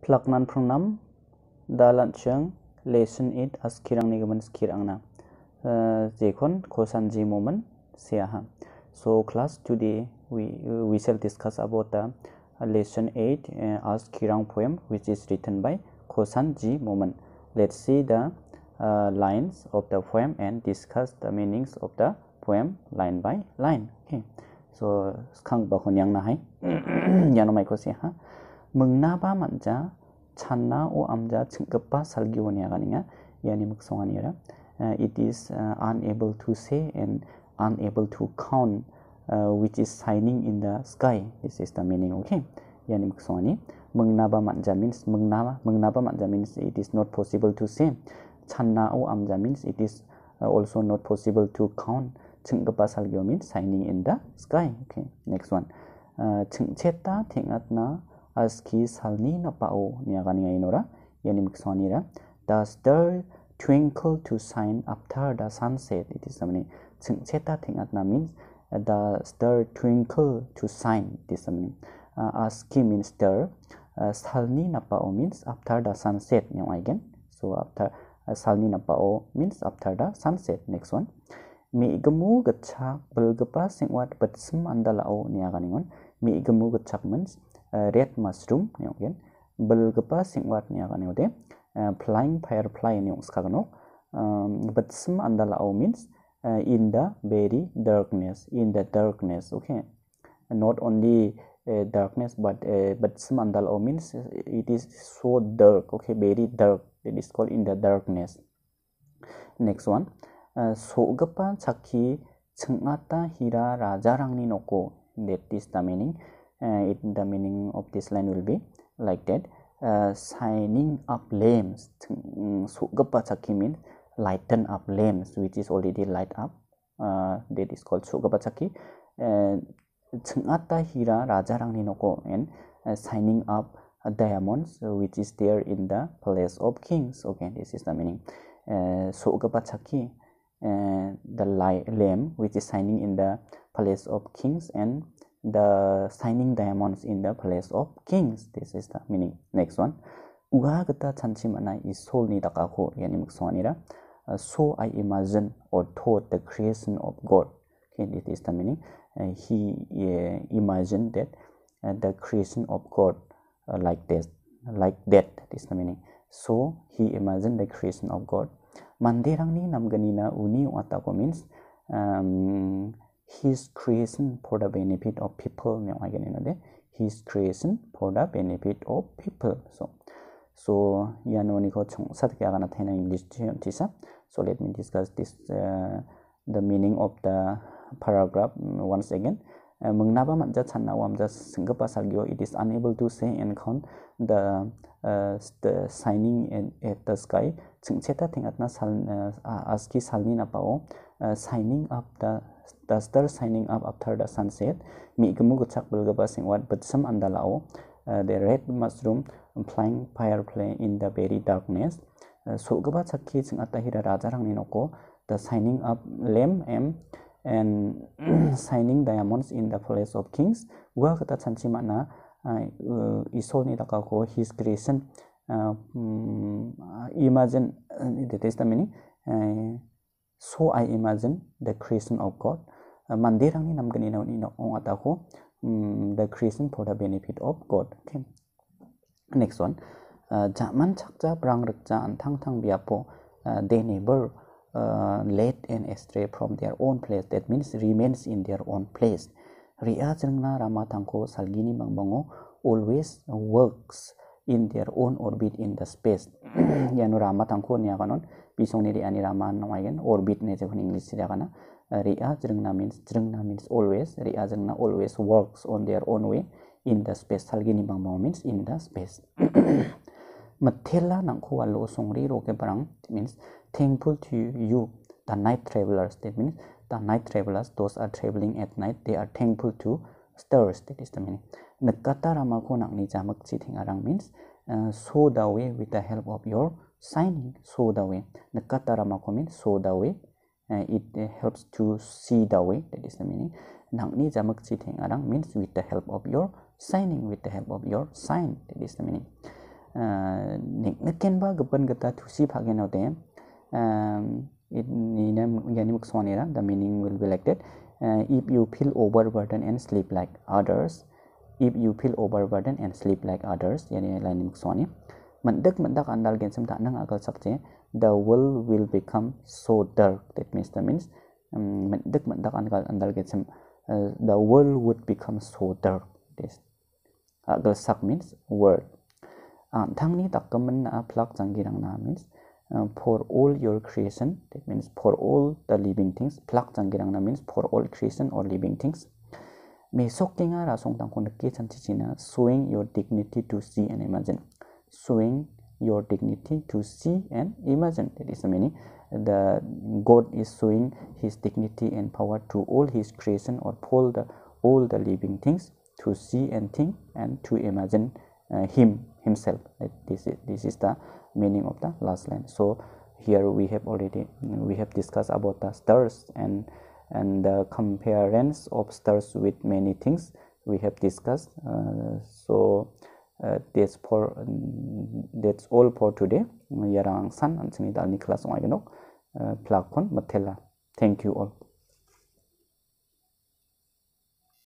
plaknan prongnam dalan chang lesson 8 as kirang ni gaman skirang na jekon kosan ji moment sia ha so class today we we shall discuss about the lesson 8 uh, as kirang poem which is written by kosan ji moment let's see the uh, lines of the poem and discuss the meanings of the poem line by line okay so khang ba khonyang na hai yanomai ko ha o amja chingkapa salgiwani aganinga yani muksonganira uh, it is uh, unable to say and unable to count uh, which is shining in the sky this is the meaning okay yani muksongani mengnaba manja means mengnaba mengnaba manja means it is not possible to say channa o amja means it is uh, also not possible to count chingkapa salgyo means shining in the sky okay next one uh, chingcheta thingatna aski salni na pao niya kani ngay nora. Yani mikswani ra the star twinkle to shine after the sunset? It is samani ching cheta thingat na means the star twinkle to shine this samani uh, aski means star uh, salni na pao means after the sunset niya again so after uh, salni na pao means after the sunset. Next one. Mi gemu gachak belgepa singwat betsem andalao niya kaningon mi gemu gachak means red mushroom again belgepa singwat ni akan yode flying firefly ni skagano but some andalao means uh, in the very darkness in the darkness okay not only uh, darkness but uh, but some andalao means it is so dark okay very dark. It is called in the darkness. Next one. Uh, sogapa chaki chengata hira rajarangni noko. That is the meaning it, the meaning of this line will be like that. Uh, signing up lamps sugapa chaki means lighten up lamps which is already light up. Uh, that is called sugapa chaki. Chungata hira rajarangni noko and uh, signing up uh, diamonds uh, which is there in the palace of kings. Okay this is the meaning. Uh, sugapa chaki uh, the lamp which is shining in the palace of kings and the shining diamonds in the place of kings this is the meaning next one uga gata chanchim ana is soul ni daka ko yani mukswanira uh, so i imagine or thought the creation of god okay this is the meaning uh, he uh, imagined that uh, the creation of god uh, like this like that this is the meaning so he imagined the creation of god mandirangni namganina uni atako means um, his creation for the benefit of people again in his creation for the benefit of people so so yano ni ko chung sat kya gana thena english tisa so let me discuss this uh, the meaning of the paragraph once again mengnaba manja channa wam ja singa pasagyo it is unable to say and count the uh, the signing in, at the sky chingcheta thingatna sal uh, aski salni na pao uh, signing up the the star shining up after the sunset. Mi gemu bulgaba singwat but some andalao uh, the red mushroom flying firefly in the very darkness. Uh, so gaba chakki ching atahira rajarang ni noko. The shining up lamp and and shining diamonds in the place of kings. Wa kata chanchi mana uh, uh, isol ni taka ko his creation. Uh, um, imagine uh, the meaning uh, so i imagine the creation of god mandirangni namgani na ni ong atako um, the creation for the benefit of god. Okay. Next one. Uh, jaman chakja brang rakja antang thang biapo uh, they never uh, led and astray from their own place. That means remains in their own place. Ria jengna rama thangko salgini mangbango always works in their own orbit in the space yanu rama thangko nia kanon bisong ni ria ni rama no again orbit ne je english ria kana ria jengna means jengna means always ria jengna always works on their own way in the space salgini bangmo means in the space mathela nangko walo songri roke barang means thankful to you the night travelers that means the night travelers those are traveling at night they are thankful to stars that is the meaning nakata rama ko nangni jamak chi arang means uh, show the way with the help of your signing show the way nakata rama ko means show the way uh, it uh, helps to see the way that is the meaning nangni jamak chi arang means with the help of your signing with the help of your sign that is the meaning nik niken ba gaban gata thusi phagen ode it nina yani muk the meaning will be like that uh, if you feel overburdened and sleep like others if you feel overburdened and sleep like others yani line muk soni mandak mandak andal gen sam ta nang akal sakche the world will become so dark. That means that means mandak mandak andal andal gen sam uh, the world would become so dark. This akal sak means world. Uh, thangni takkaman na plak jangirang na means uh, for all your creation that means for all the living things plak jangirang na means for all creation or living things me sokkinga ra song tang kon ke chan chi na showing your dignity to see and imagine. Showing your dignity to see and imagine. That is the meaning. The god is showing his dignity and power to all his creation or all the all the living things to see and think and to imagine uh, him himself. That this is this is the meaning of the last line. So here we have already we have discussed about the stars and and the comparence of stars with many things we have discussed. Uh, so uh, that's for mm, that's all for today. Mm, Yarang san and sinidal niklas on uh, plakon matella thank you all.